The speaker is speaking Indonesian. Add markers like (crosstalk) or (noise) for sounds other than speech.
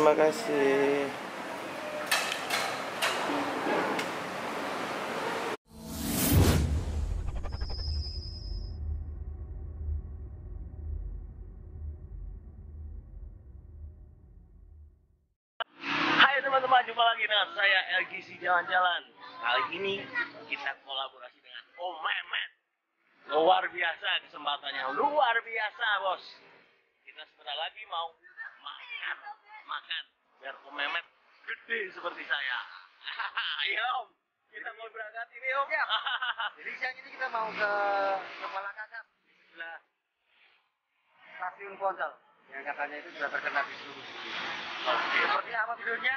Terima kasih. Hai teman-teman, jumpa lagi dengan saya LGC Jalan-Jalan. Kali ini kita kolaborasi dengan Mehmet. Luar biasa kesempatannya, luar biasa bos. Kita sebentar lagi mau gede seperti saya. Ayo (laughs) Om, kita mau berangkat ini Om. Ya. (laughs) Jadi siang ini kita mau ke Kepala Kakap sebelah stasiun Ponsel yang katanya itu sudah terkenal di seluruh dunia. Oke, Seperti apa videonya?